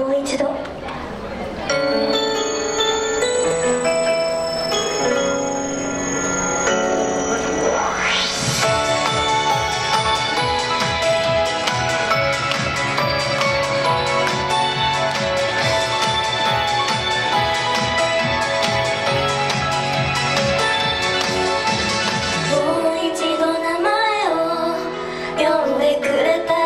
もう一度。もう一度名前を呼んでくれた